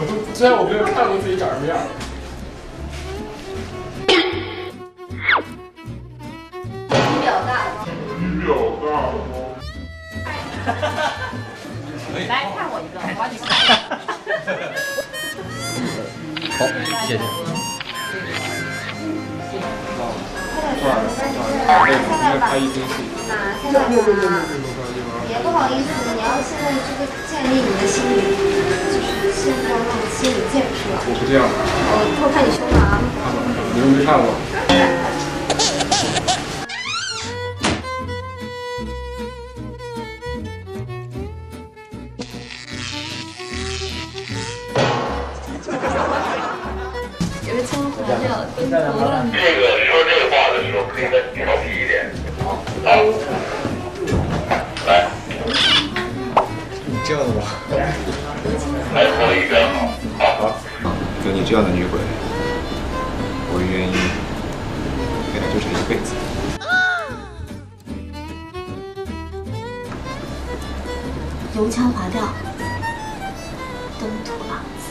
我都虽然我没有看过自己长什么样。你表大了吗？你表大了吗？来看我一个，我帮你看。好，谢谢。拍一堆戏。啊，现在嘛，也不好意思，你要现在这个建立你的心理，就是这样，我偷看你胸了啊。你们没看我。这个说这话的时候可以再调皮一点。好，来，你这样的吧？来说一遍好。有你这样的女鬼，我愿意陪她纠缠一辈子。油腔滑调，登徒浪子。